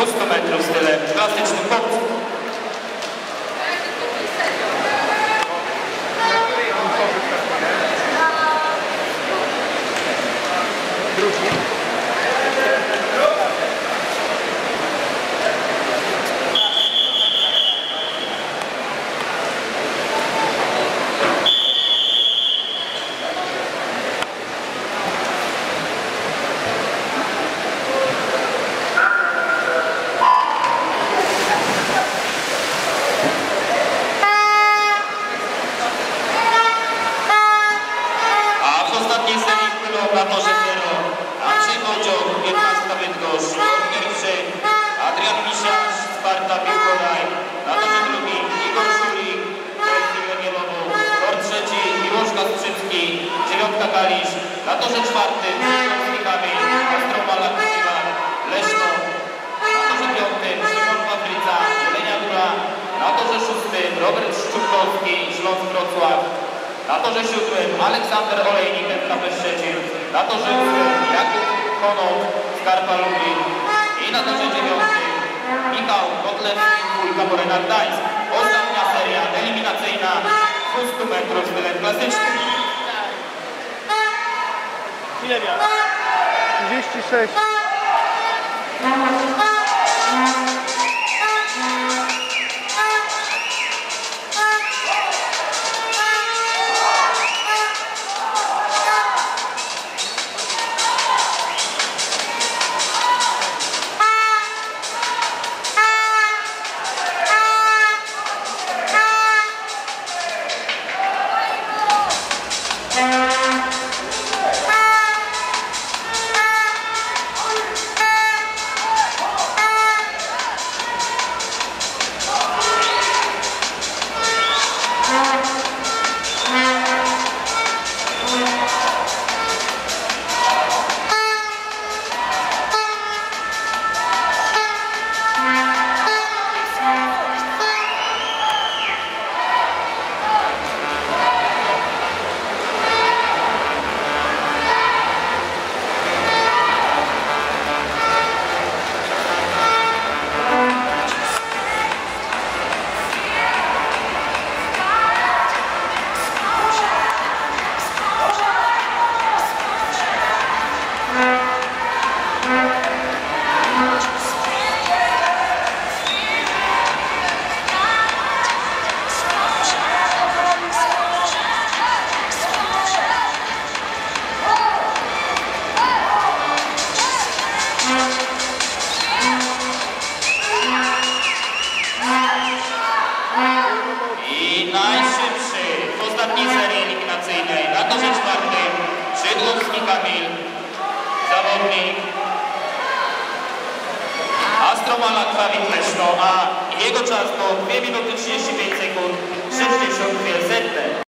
200 metrów stylem klasycznym chłopców. A na torze czwartym Polski Kamień, Astromala Kusiwa, Leszno, na torze piątym Szymon Pawlica, Jelenia Góra, na torze szóstym Robert Szczurkowski, Śląsk Wrocław, na torze siódmym Aleksander Olejnik, MKP Szczecin. Na torze ósmym Jakub Konow, Skarpa Lublin. I na torze dziewiątym Michał Kotlewski, Kulka Morena Gdańsk. Ostatnia seria eliminacyjna 200 metrów stylem klasycznym. Miał? 36. I najszybszy w ostatniej serii eliminacyjnej. Na torze czwartym Szydłowski Kamil, zawodnik. Astromala Kwawit Leszno, a jego czas to 2 minuty 35 sekund. 62 setne.